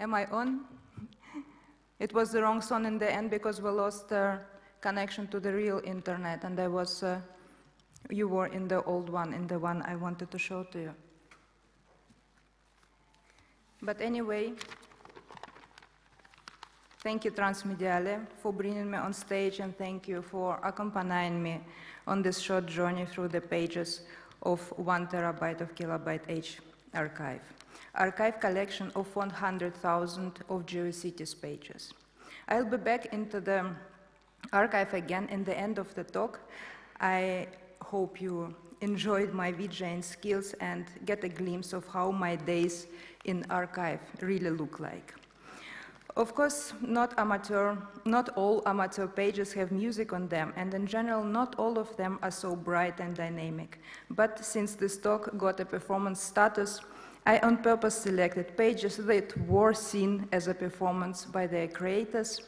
Am I on? It was the wrong song in the end because we lost uh, connection to the real internet, and I was, uh, you were in the old one, in the one I wanted to show to you. But anyway, thank you Transmediale for bringing me on stage, and thank you for accompanying me on this short journey through the pages of one terabyte of Kilobyte Age archive archive collection of 100,000 of GeoCities pages. I'll be back into the archive again in the end of the talk. I hope you enjoyed my VJing skills and get a glimpse of how my days in archive really look like. Of course, not amateur, not all amateur pages have music on them, and in general, not all of them are so bright and dynamic. But since this talk got a performance status, I on purpose selected pages that were seen as a performance by their creators,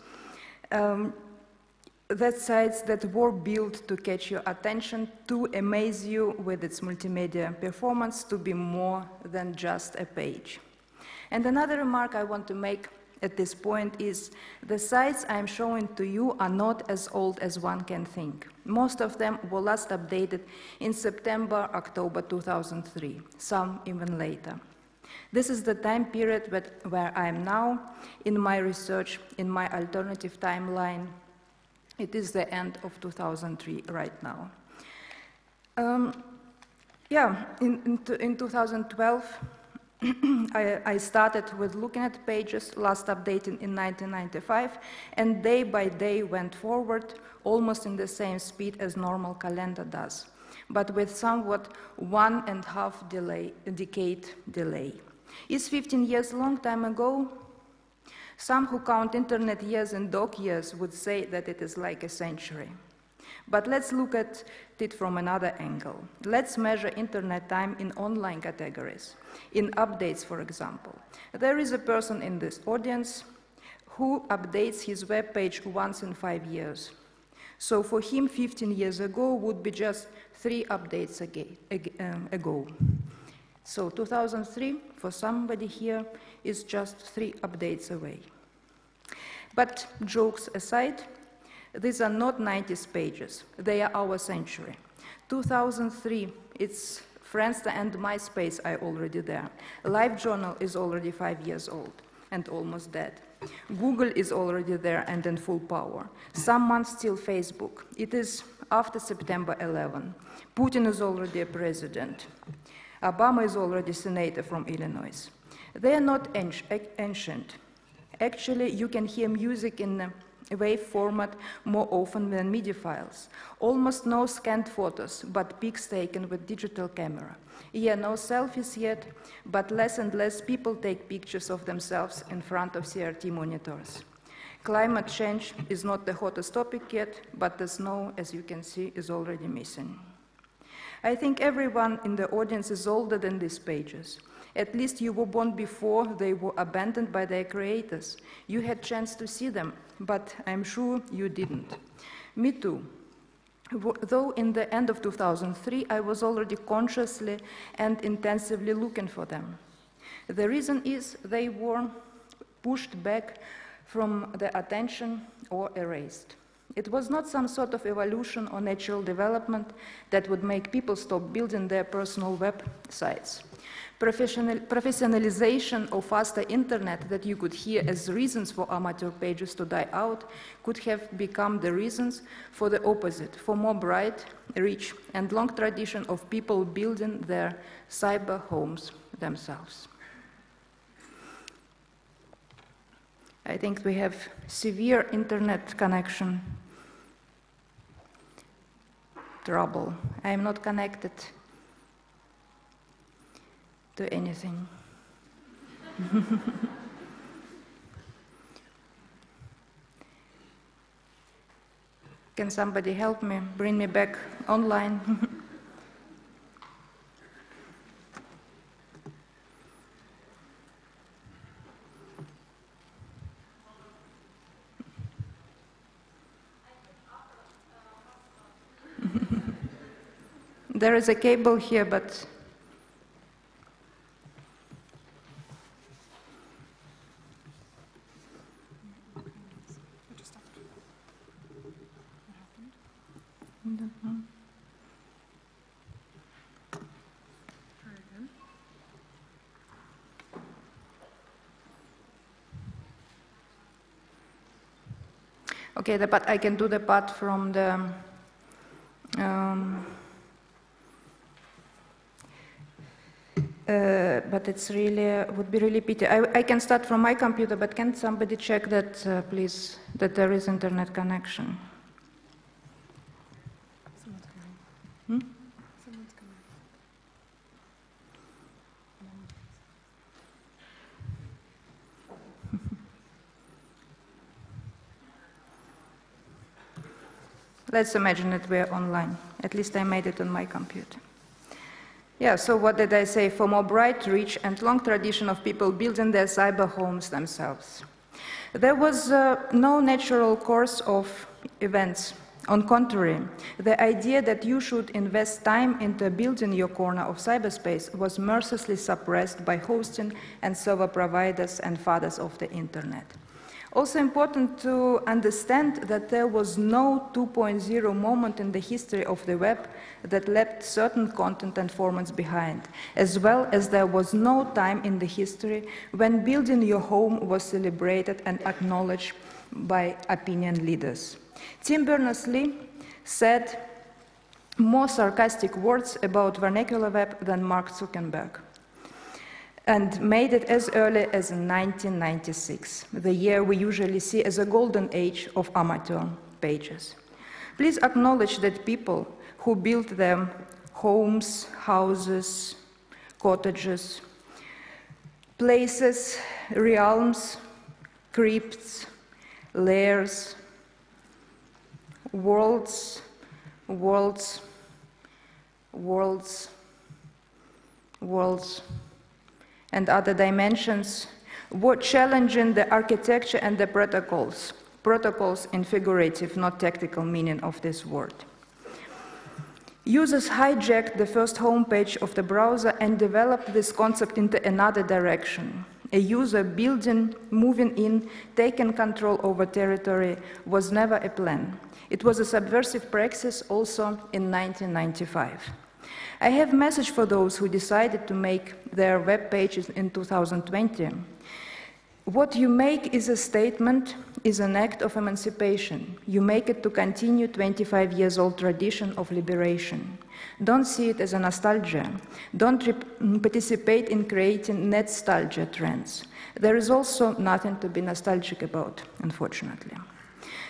um, that sites that were built to catch your attention, to amaze you with its multimedia performance, to be more than just a page. And another remark I want to make at this point is the sites I'm showing to you are not as old as one can think. Most of them were last updated in September, October 2003, some even later. This is the time period where I am now in my research, in my alternative timeline. It is the end of 2003 right now. Um, yeah, in, in, in 2012, I, I, started with looking at pages, last updated in 1995, and day by day went forward almost in the same speed as normal calendar does, but with somewhat one and a half delay, decade delay. Is 15 years long time ago? Some who count internet years and dog years would say that it is like a century. But let's look at it from another angle. Let's measure internet time in online categories, in updates, for example. There is a person in this audience who updates his web page once in five years. So for him, 15 years ago would be just three updates um, ago. So 2003, for somebody here, is just three updates away. But jokes aside, these are not 90s pages. They are our century. 2003, it's Friendster and MySpace are already there. LiveJournal is already five years old and almost dead. Google is already there and in full power. Some months still Facebook. It is after September 11. Putin is already a president. Obama is already senator from Illinois. They are not ancient. Actually, you can hear music in WAV format more often than MIDI files. Almost no scanned photos, but pics taken with digital camera. Yeah, no selfies yet, but less and less people take pictures of themselves in front of CRT monitors. Climate change is not the hottest topic yet, but the snow, as you can see, is already missing. I think everyone in the audience is older than these pages. At least you were born before they were abandoned by their creators. You had chance to see them, but I'm sure you didn't. Me too. Though in the end of 2003, I was already consciously and intensively looking for them. The reason is they were pushed back from the attention or erased. It was not some sort of evolution or natural development that would make people stop building their personal websites. Professional, professionalization of faster internet that you could hear as reasons for amateur pages to die out could have become the reasons for the opposite, for more bright, rich, and long tradition of people building their cyber homes themselves. I think we have severe internet connection trouble. I am not connected to anything. Can somebody help me, bring me back online? There is a cable here, but Okay, the part, I can do the part from the it's really would be really pity. I, I can start from my computer, but can somebody check that, uh, please, that there is internet connection? Hmm? Let's imagine that we're online. At least I made it on my computer. Yeah, so what did I say? For more bright, rich, and long tradition of people building their cyber homes themselves. There was uh, no natural course of events. On contrary, the idea that you should invest time into building your corner of cyberspace was mercilessly suppressed by hosting and server providers and fathers of the internet. Also important to understand that there was no 2.0 moment in the history of the web that left certain content and formats behind, as well as there was no time in the history when building your home was celebrated and acknowledged by opinion leaders. Tim Berners-Lee said more sarcastic words about vernacular web than Mark Zuckerberg and made it as early as 1996, the year we usually see as a golden age of amateur pages. Please acknowledge that people who built them homes, houses, cottages, places, realms, crypts, lairs, worlds, worlds, worlds, worlds, and other dimensions were challenging the architecture and the protocols, protocols in figurative, not technical meaning of this word. Users hijacked the first homepage of the browser and developed this concept into another direction. A user building, moving in, taking control over territory was never a plan. It was a subversive praxis also in 1995. I have a message for those who decided to make their web pages in 2020. What you make is a statement, is an act of emancipation. You make it to continue 25 years old tradition of liberation. Don't see it as a nostalgia. Don't participate in creating nostalgia trends. There is also nothing to be nostalgic about, unfortunately.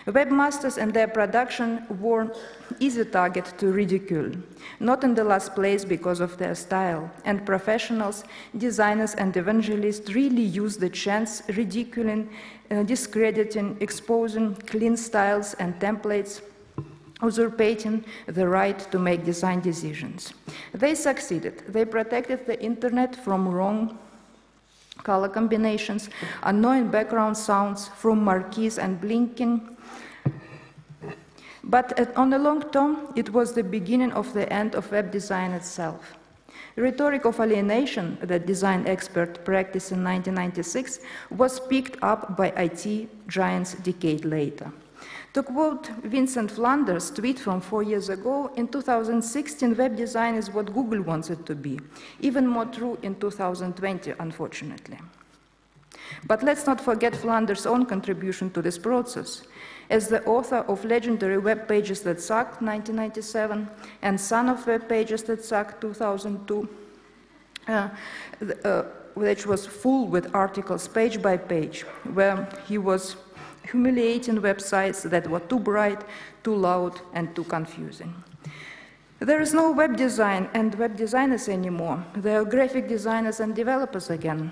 Webmasters and their production were easy target to ridicule, not in the last place because of their style. And professionals, designers, and evangelists really used the chance ridiculing, uh, discrediting, exposing clean styles and templates usurpating the right to make design decisions. They succeeded. They protected the internet from wrong color combinations, annoying background sounds from marquees and blinking but at, on the long term, it was the beginning of the end of web design itself. Rhetoric of alienation that design expert practiced in 1996 was picked up by IT giants decade later. To quote Vincent Flanders' tweet from four years ago, in 2016, web design is what Google wants it to be. Even more true in 2020, unfortunately. But let's not forget Flanders' own contribution to this process. As the author of legendary Web Pages That Suck 1997 and Son of Web Pages That Suck 2002, uh, uh, which was full with articles page by page, where he was humiliating websites that were too bright, too loud, and too confusing. There is no web design and web designers anymore. There are graphic designers and developers again.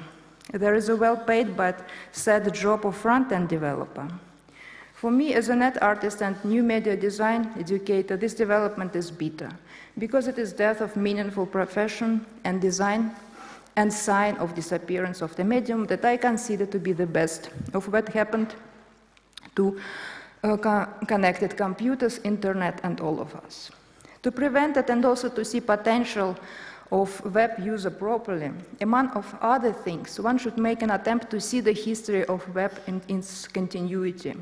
There is a well paid but sad job of front end developer. For me, as a net artist and new media design educator, this development is bitter because it is death of meaningful profession and design and sign of disappearance of the medium that I consider to be the best of what happened to uh, co connected computers, internet, and all of us. To prevent it and also to see potential of web user properly, among of other things, one should make an attempt to see the history of web in its continuity.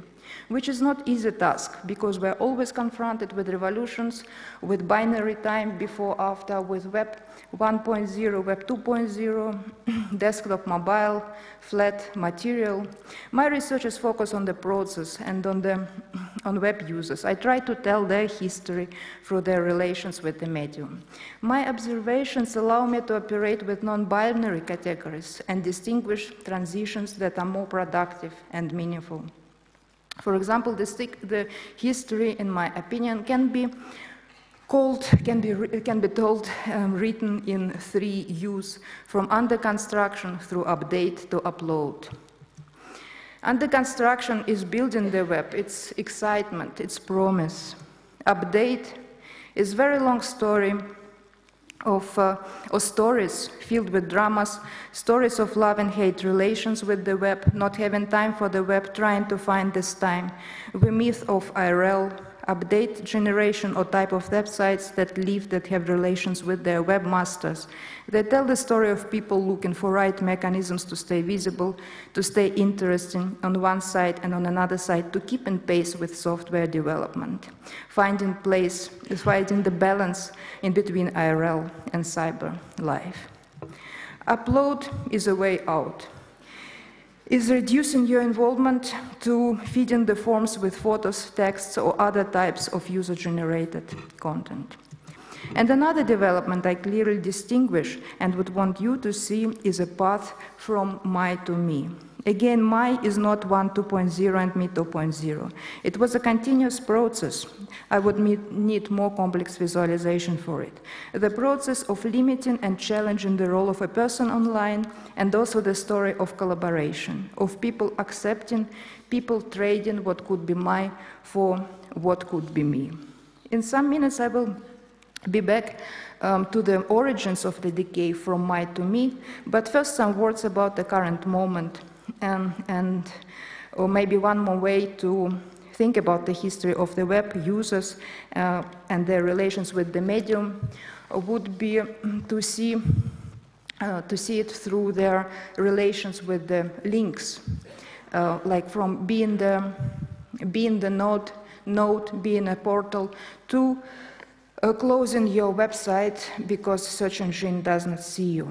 Which is not easy task because we're always confronted with revolutions, with binary time before, after, with web 1.0, web 2.0, desktop mobile, flat material. My research is focused on the process and on, the, on web users. I try to tell their history through their relations with the medium. My observations allow me to operate with non-binary categories and distinguish transitions that are more productive and meaningful. For example, the, the history, in my opinion, can be called, can be, can be told, um, written in three U's, from under construction through update to upload. Under construction is building the web, its excitement, its promise. Update is very long story of, uh, stories filled with dramas, stories of love and hate, relations with the web, not having time for the web, trying to find this time, the myth of IRL, update generation or type of websites that live, that have relations with their webmasters. They tell the story of people looking for right mechanisms to stay visible, to stay interesting on one side and on another side, to keep in pace with software development, finding place, finding the balance in between IRL and cyber life. Upload is a way out is reducing your involvement to feeding the forms with photos, texts, or other types of user-generated content. And another development I clearly distinguish and would want you to see is a path from my to me. Again, my is not 1 2.0 and me 2.0. It was a continuous process. I would need more complex visualization for it. The process of limiting and challenging the role of a person online, and also the story of collaboration, of people accepting, people trading what could be my for what could be me. In some minutes, I will be back um, to the origins of the decay from my to me, but first some words about the current moment um, and or maybe one more way to think about the history of the web users uh, and their relations with the medium would be to see uh, to see it through their relations with the links, uh, like from being the being the node, node being a portal to uh, closing your website because search engine does not see you.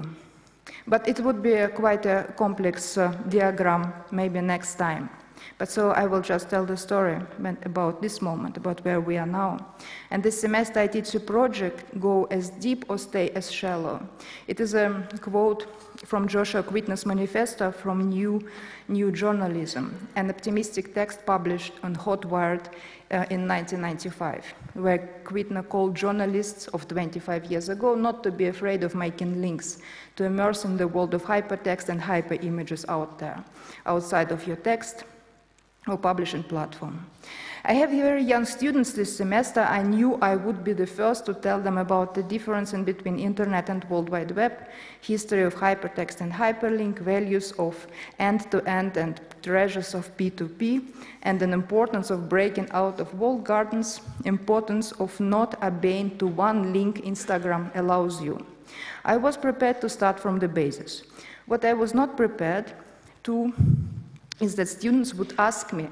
But it would be quite a complex uh, diagram, maybe next time. But so I will just tell the story about this moment, about where we are now. And this semester I teach a project, Go as Deep or Stay as Shallow. It is a quote from Joshua Quittner's manifesto from New, New Journalism, an optimistic text published on Hotwired Uh, in 1995, where Quittner called journalists of 25 years ago not to be afraid of making links, to immerse in the world of hypertext and hyperimages out there, outside of your text or publishing platform. I have very young students this semester. I knew I would be the first to tell them about the difference in between Internet and World Wide Web, history of hypertext and hyperlink, values of end-to-end -end and treasures of P2P, and the importance of breaking out of walled gardens, importance of not obeying to one link Instagram allows you. I was prepared to start from the basis. What I was not prepared to is that students would ask me,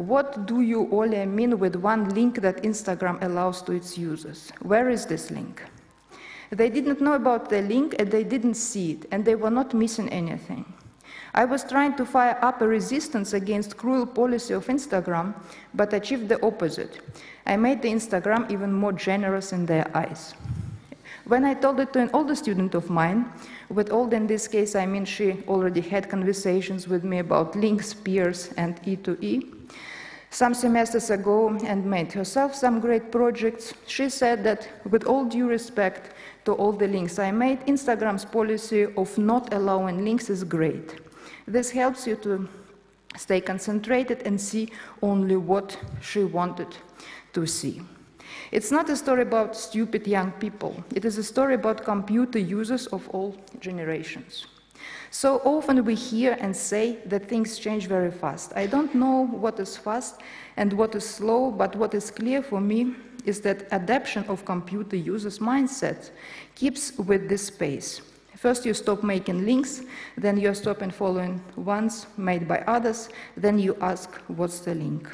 what do you, Olia, mean with one link that Instagram allows to its users? Where is this link? They didn't know about the link and they didn't see it, and they were not missing anything. I was trying to fire up a resistance against cruel policy of Instagram, but achieved the opposite. I made the Instagram even more generous in their eyes. When I told it to an older student of mine, with old in this case I mean she already had conversations with me about links, peers, and E2E, some semesters ago and made herself some great projects, she said that with all due respect to all the links I made, Instagram's policy of not allowing links is great. This helps you to stay concentrated and see only what she wanted to see. It's not a story about stupid young people. It is a story about computer users of all generations. So often we hear and say that things change very fast. I don't know what is fast and what is slow, but what is clear for me is that adaptation of computer users' mindset keeps with this pace. First, you stop making links, then you stop and following ones made by others, then you ask, what's the link?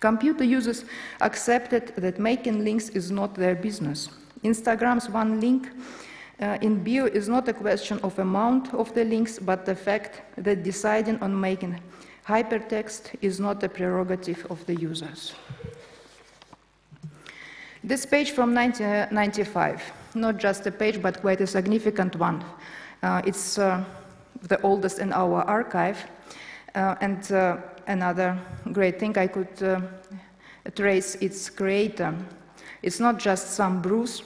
Computer users accepted that making links is not their business. Instagram's one link uh, in bio is not a question of amount of the links, but the fact that deciding on making hypertext is not a prerogative of the users. This page from 1995, not just a page, but quite a significant one. Uh, it's uh, the oldest in our archive, uh, and uh, another great thing I could uh, trace its creator. It's not just some Bruce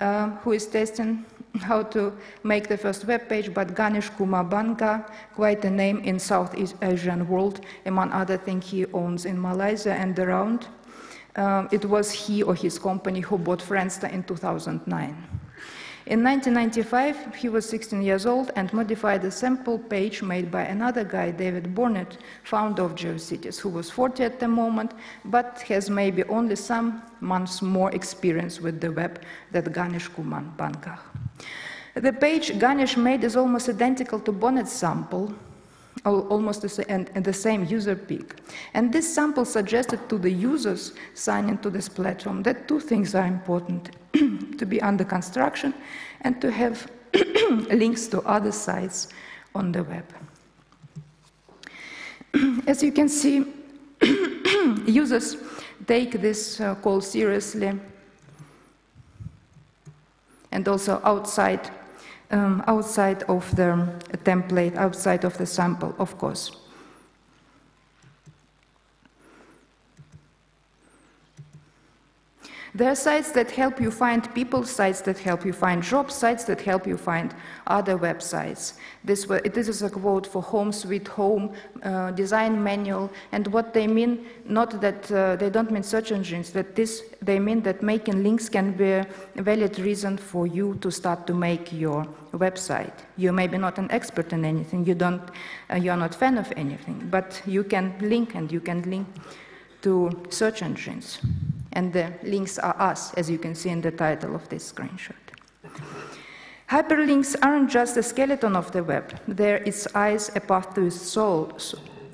uh, who is testing how to make the first web page, but Ganesh Kumar Bangah, quite a name in Southeast Asian world, among other things he owns in Malaysia and around. Um, it was he or his company who bought Friendster in 2009. In 1995, he was 16 years old and modified a sample page made by another guy, David Bohnett, founder of GeoCities, who was 40 at the moment, but has maybe only some months more experience with the web than Ganesh Kumar Bangah. The page Ganesh made is almost identical to Bohnett's sample, almost the, same user peak. And this sample suggested to the users signing to this platform that two things are important to be under construction and to have links to other sites on the web. As you can see, users take this uh, call seriously and also outside um, outside of the template, outside of the sample, of course. There are sites that help you find people, sites that help you find jobs, sites that help you find other websites. This, this is a quote for Home Sweet Home uh, design manual, and what they mean, not that uh, they don't mean search engines, that this, they mean that making links can be a valid reason for you to start to make your website. You may be not an expert in anything, you don't, uh, you're not fan of anything, but you can link and you can link to search engines and the links are us, as you can see in the title of this screenshot. Hyperlinks aren't just a skeleton of the web, they're its eyes, a path to its soul,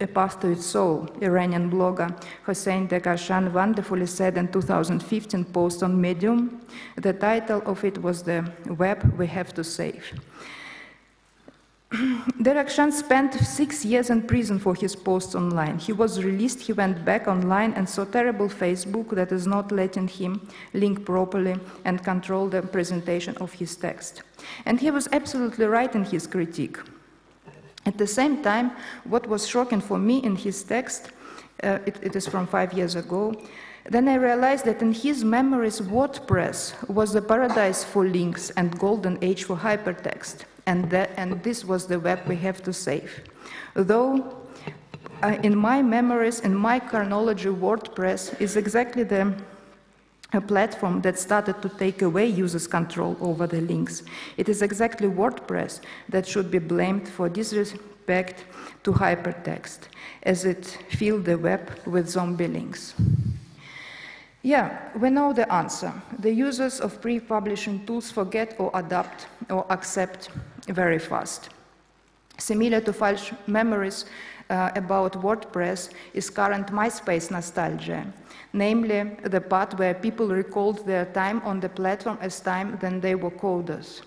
a path to its soul, Iranian blogger Hossein Derakhshan wonderfully said in 2015 post on Medium. The title of it was The Web We Have to Save. Derakhshan spent six years in prison for his posts online. He was released, he went back online and saw terrible Facebook that is not letting him link properly and control the presentation of his text. And he was absolutely right in his critique. At the same time, what was shocking for me in his text, uh, it, it is from five years ago, then I realized that in his memories, WordPress was the paradise for links and golden age for hypertext and, that, and this was the web we have to save. Though uh, in my memories, in my chronology, WordPress is exactly the a platform that started to take away users' control over the links. It is exactly WordPress that should be blamed for disrespect to hypertext, as it filled the web with zombie links. Yeah, we know the answer. The users of pre-publishing tools forget or adapt or accept very fast. Similar to false memories uh, about WordPress is current MySpace nostalgia, namely the part where people recalled their time on the platform as time when they were coders.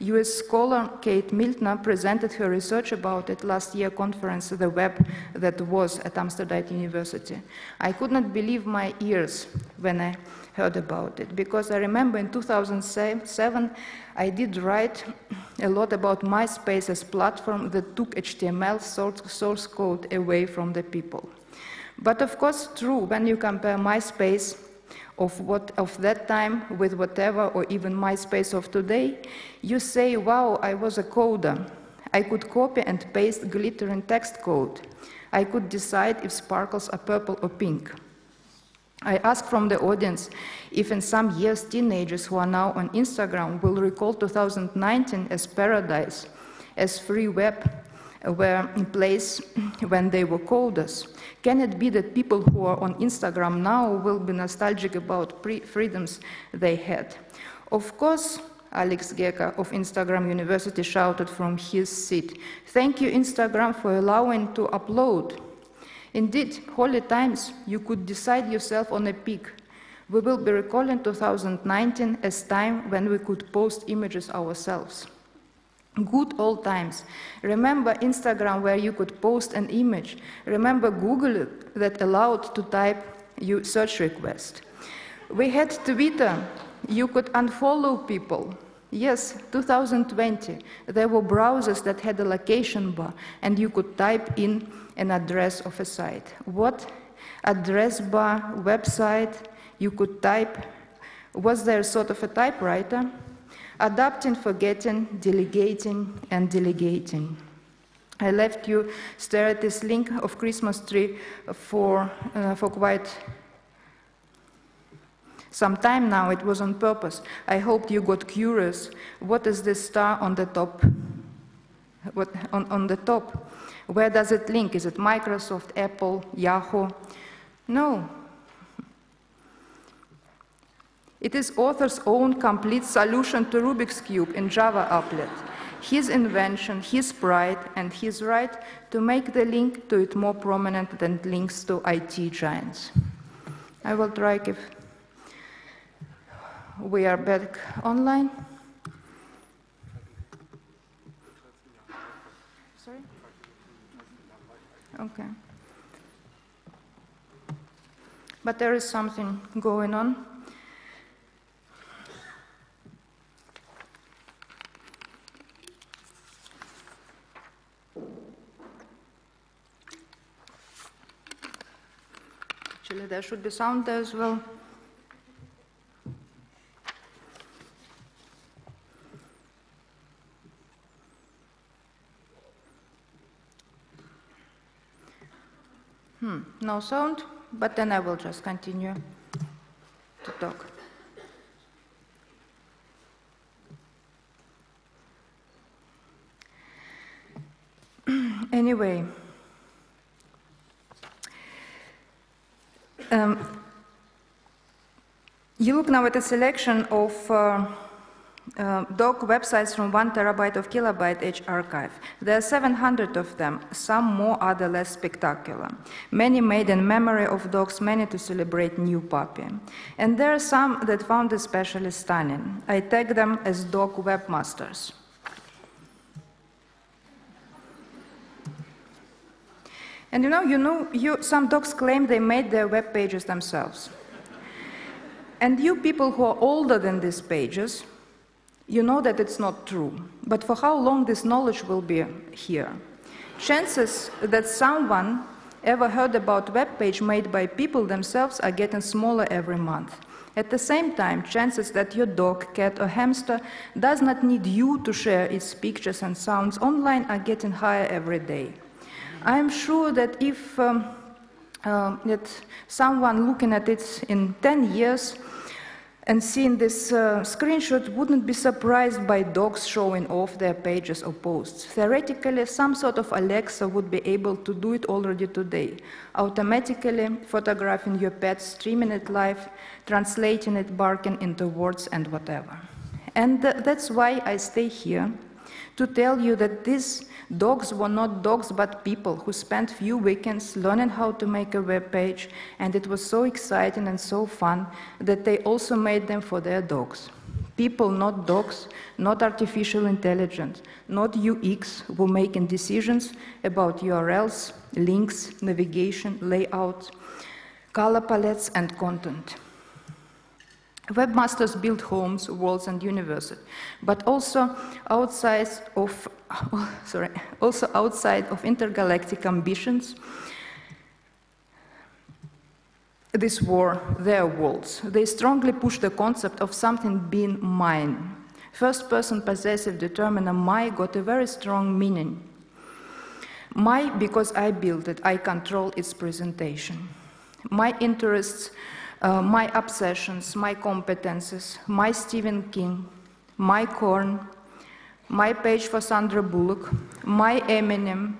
US scholar Kate Miltner presented her research about it last year conference, The Web That Was at Amsterdam University. I could not believe my ears when I heard about it, because I remember in 2007 I did write a lot about MySpace as platform that took HTML source, source code away from the people. But of course, true, when you compare MySpace of, what, of that time with whatever, or even MySpace of today, you say, wow, I was a coder. I could copy and paste glittering text code. I could decide if sparkles are purple or pink. I ask from the audience if in some years teenagers who are now on Instagram will recall 2019 as paradise, as free web, were in place when they were coders. Can it be that people who are on Instagram now will be nostalgic about freedoms they had? Of course, Alex Geka of Instagram University shouted from his seat, Thank you, Instagram, for allowing to upload. Indeed, holy times, you could decide yourself on a peak. We will be recalling 2019 as time when we could post images ourselves. Good old times. Remember Instagram where you could post an image. Remember Google that allowed to type your search request. We had Twitter. You could unfollow people. Yes, 2020. There were browsers that had a location bar and you could type in an address of a site. What address bar, website you could type? Was there sort of a typewriter? Adapting, forgetting, delegating, and delegating. I left you stare at this link of Christmas tree for, uh, for quite some time now. It was on purpose. I hoped you got curious. What is this star on the top? What, on, on the top? Where does it link? Is it Microsoft, Apple, Yahoo? No, it is author's own complete solution to Rubik's Cube in Java applet. His invention, his pride, and his right to make the link to it more prominent than links to IT giants. I will try if we are back online. Sorry? Okay. But there is something going on. Actually, there should be sound there as well. Hmm, no sound, but then I will just continue to talk. anyway, um, you look now at a selection of uh, uh, doc websites from one terabyte of Kilobyte Age archive. There are 700 of them, some more, other less spectacular. Many made in memory of docs, many to celebrate new puppy. And there are some that found especially stunning. I tag them as doc webmasters. And you know, you know you, some docs claim they made their web pages themselves. And you people who are older than these pages, you know that it's not true. But for how long this knowledge will be here? Chances that someone ever heard about web page made by people themselves are getting smaller every month. At the same time, chances that your dog, cat, or hamster does not need you to share its pictures and sounds online are getting higher every day. I'm sure that if um, uh, that someone looking at it in 10 years and seeing this uh, screenshot wouldn't be surprised by dogs showing off their pages or posts. Theoretically, some sort of Alexa would be able to do it already today, automatically photographing your pet, streaming it live, translating it, barking into words and whatever. And th that's why I stay here to tell you that these dogs were not dogs but people who spent few weekends learning how to make a web page and it was so exciting and so fun that they also made them for their dogs. People, not dogs, not artificial intelligence, not UX, were making decisions about URLs, links, navigation, layout, color palettes, and content. Webmasters build homes, worlds, and universes, but also outside of, sorry, also outside of intergalactic ambitions. These were their worlds. They strongly push the concept of something being mine. First person possessive determiner my got a very strong meaning. My because I built it, I control its presentation. My interests uh, my obsessions, my competences, my Stephen King, my Korn, my page for Sandra Bullock, my Eminem,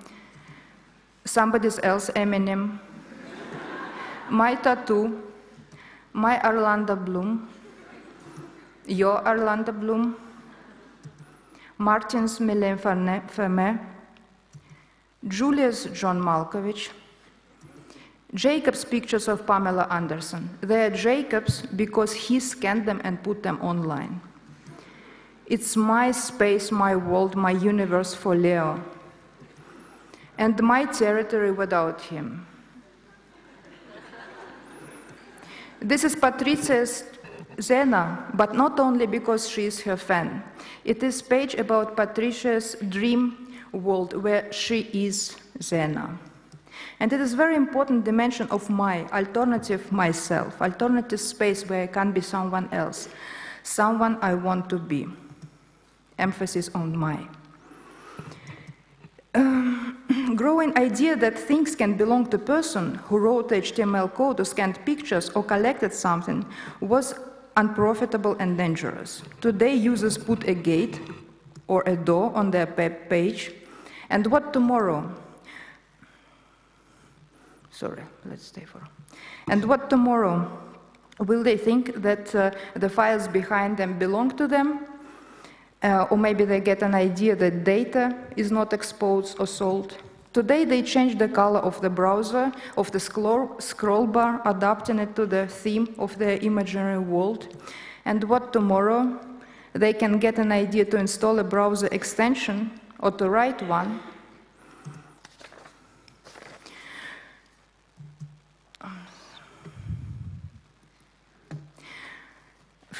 somebody else Eminem, my tattoo, my Orlando Bloom, your Orlando Bloom, Martin's Mylène Farmer, Julius John Malkovich, Jacob's pictures of Pamela Anderson. They are Jacob's because he scanned them and put them online. It's my space, my world, my universe for Leo, and my territory without him. This is Patricia's Xena, but not only because she is her fan. It is page about Patricia's dream world where she is Xena. And it is very important dimension of my alternative myself, alternative space where I can be someone else, someone I want to be. Emphasis on my. Um, growing idea that things can belong to person who wrote HTML code or scanned pictures or collected something was unprofitable and dangerous. Today users put a gate or a door on their page and what tomorrow? Sorry, let's stay for. And what tomorrow? Will they think that uh, the files behind them belong to them? Uh, or maybe they get an idea that data is not exposed or sold. Today they change the color of the browser, of the scroll, scroll bar, adapting it to the theme of their imaginary world. And what tomorrow? They can get an idea to install a browser extension or to write one.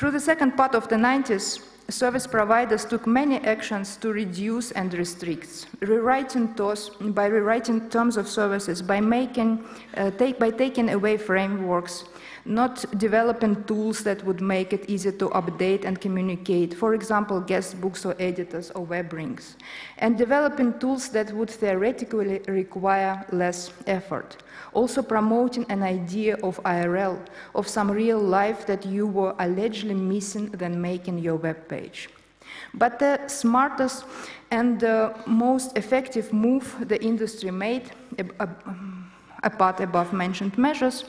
Through the second part of the 90s, service providers took many actions to reduce and restrict, rewriting TOS by rewriting terms of services, by, making, uh, take, by taking away frameworks, not developing tools that would make it easy to update and communicate, for example, guest books or editors or web rings, and developing tools that would theoretically require less effort. Also promoting an idea of IRL, of some real life that you were allegedly missing than making your web page. But the smartest and the most effective move the industry made, apart above mentioned measures,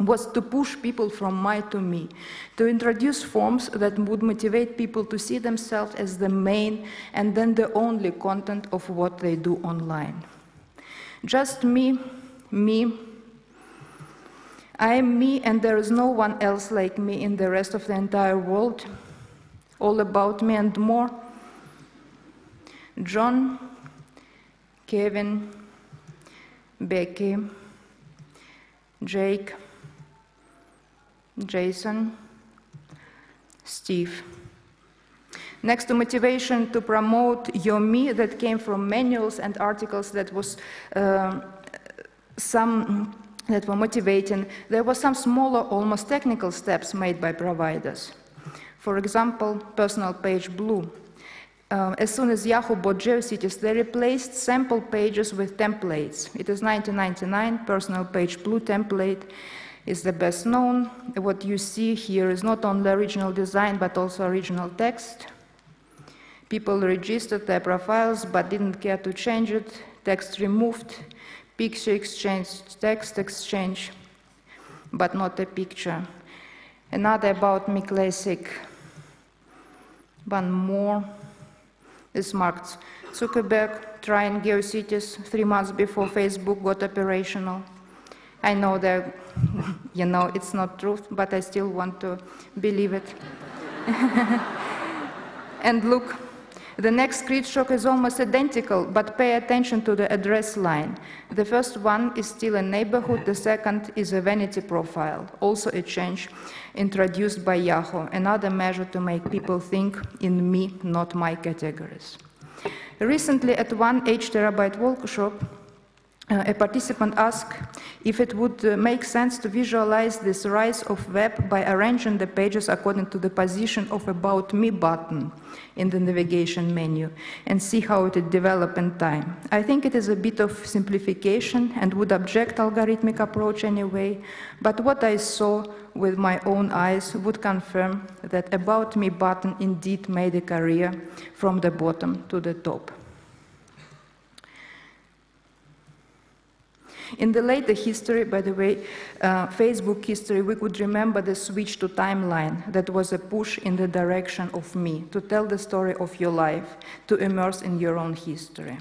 was to push people from my to me, to introduce forms that would motivate people to see themselves as the main and then the only content of what they do online. Just me, me. I am me, and there is no one else like me in the rest of the entire world. All about me and more. John, Kevin, Becky, Jake, Jason, Steve. Next to motivation to promote your me that came from manuals and articles that was uh, some that were motivating, there were some smaller, almost technical steps made by providers. For example, personal page blue. Uh, as soon as Yahoo bought GeoCities, they replaced sample pages with templates. It is 1999, personal page blue template is the best known. What you see here is not only original design, but also original text. People registered their profiles, but didn't care to change it. Text removed, picture exchange, text exchange, but not a picture. Another about me classic. One more is Mark Zuckerberg trying GeoCities three months before Facebook got operational. I know that, you know, it's not truth, but I still want to believe it. and look, the next screenshot is almost identical, but pay attention to the address line. The first one is still a neighborhood, the second is a vanity profile, also a change introduced by Yahoo, another measure to make people think in me, not my categories. Recently, at one H terabyte workshop, uh, a participant asked if it would uh, make sense to visualize this rise of web by arranging the pages according to the position of About Me button in the navigation menu and see how it would develop in time. I think it is a bit of simplification and would object algorithmic approach anyway, but what I saw with my own eyes would confirm that About Me button indeed made a career from the bottom to the top. In the later history, by the way, uh, Facebook history, we could remember the switch to timeline that was a push in the direction of me, to tell the story of your life, to immerse in your own history.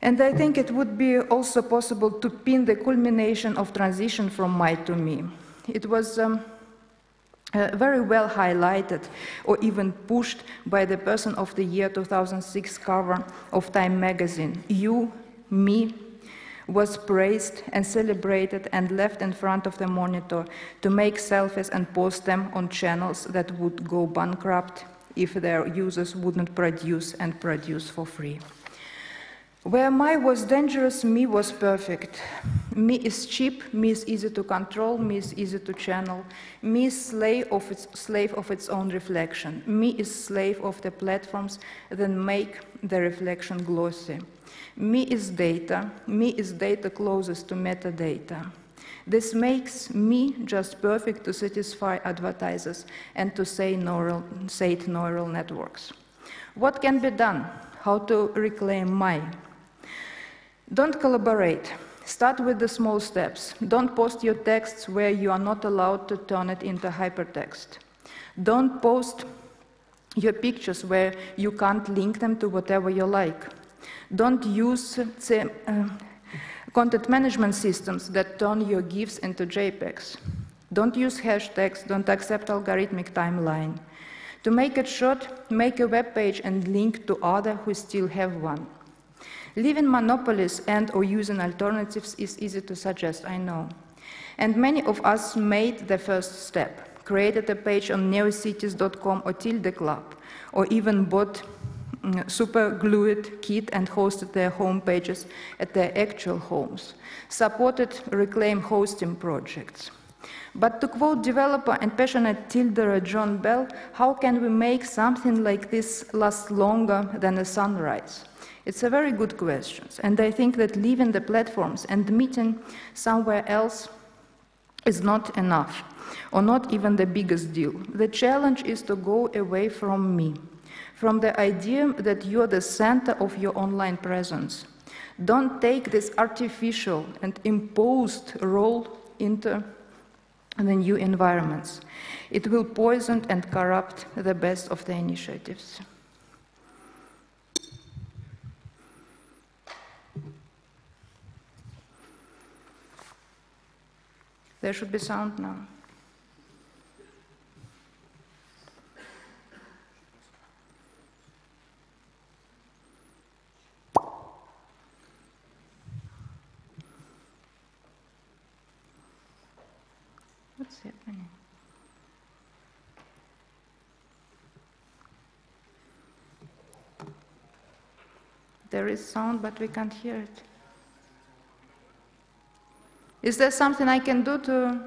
And I think it would be also possible to pin the culmination of transition from my to me. It was um, uh, very well highlighted or even pushed by the Person of the Year 2006 cover of Time magazine. You, me, was praised and celebrated and left in front of the monitor to make selfies and post them on channels that would go bankrupt if their users wouldn't produce and produce for free. Where my was dangerous, me was perfect. Me is cheap, me is easy to control, me is easy to channel. Me is slave of its, slave of its own reflection. Me is slave of the platforms that make the reflection glossy. Me is data, me is data closest to metadata. This makes me just perfect to satisfy advertisers and to say neural, sate neural networks. What can be done? How to reclaim my? Don't collaborate. Start with the small steps. Don't post your texts where you are not allowed to turn it into hypertext. Don't post your pictures where you can't link them to whatever you like. Don't use uh, content management systems that turn your GIFs into JPEGs. Don't use hashtags, don't accept algorithmic timeline. To make it short, make a web page and link to other who still have one. Leaving monopolies and or using alternatives is easy to suggest, I know. And many of us made the first step, created a page on neocities.com or Tilde Club, or even bought Mm, super glued kit and hosted their home pages at their actual homes, supported reclaim hosting projects. But to quote developer and passionate tilderer John Bell, how can we make something like this last longer than a sunrise? It's a very good question, and I think that leaving the platforms and meeting somewhere else is not enough, or not even the biggest deal. The challenge is to go away from me, from the idea that you're the center of your online presence. Don't take this artificial and imposed role into the new environments. It will poison and corrupt the best of the initiatives. There should be sound now. What's happening? There is sound, but we can't hear it. Is there something I can do to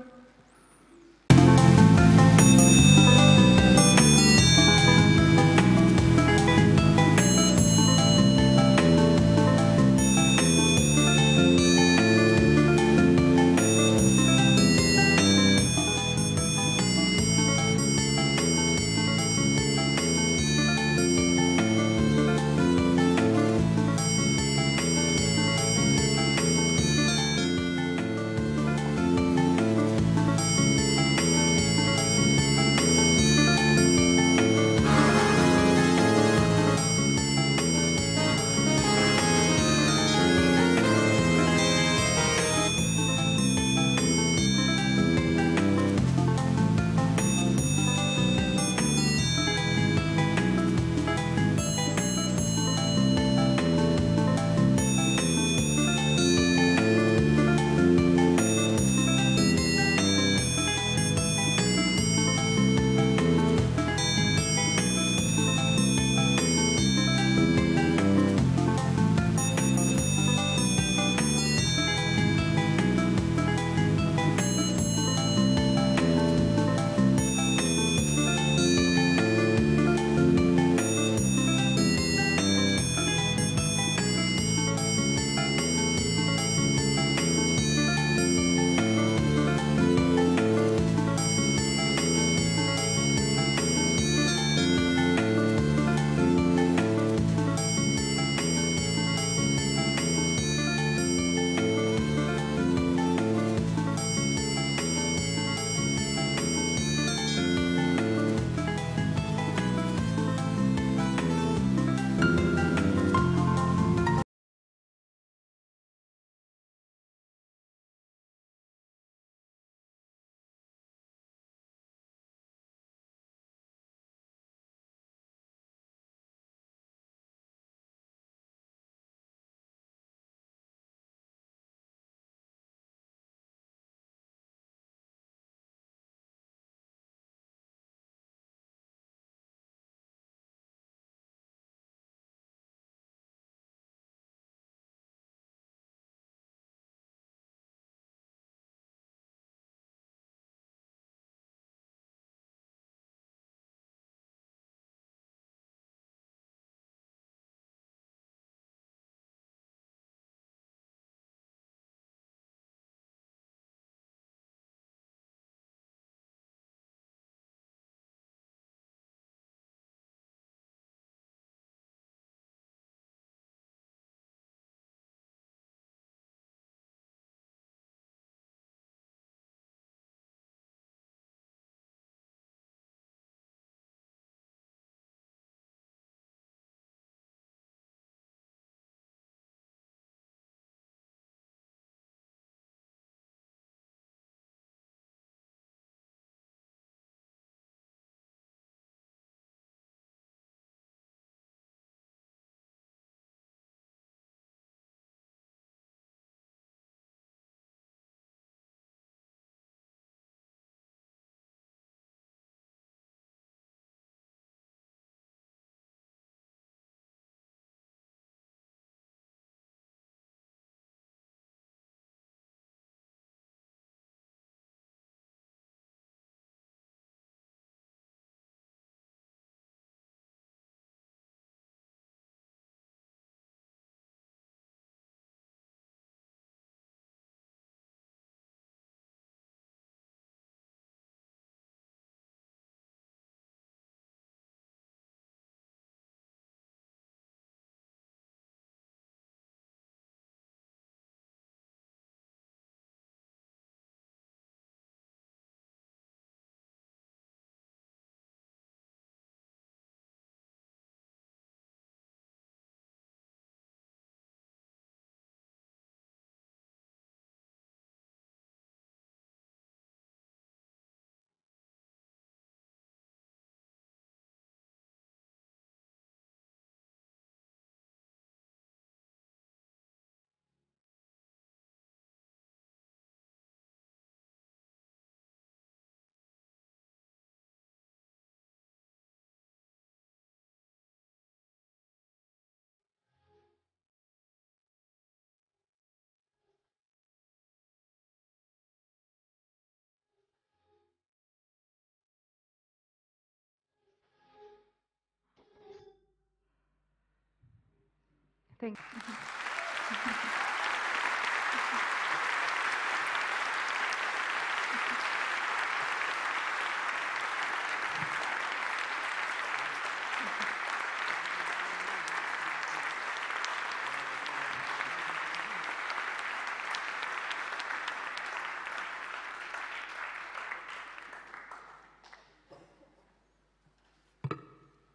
Thank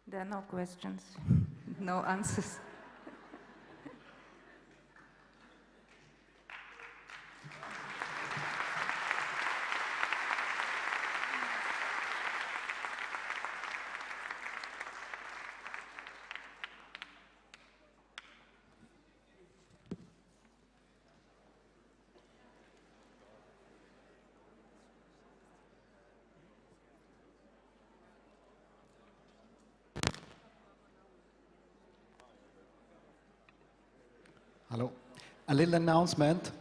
There are no questions, no answers. A little announcement.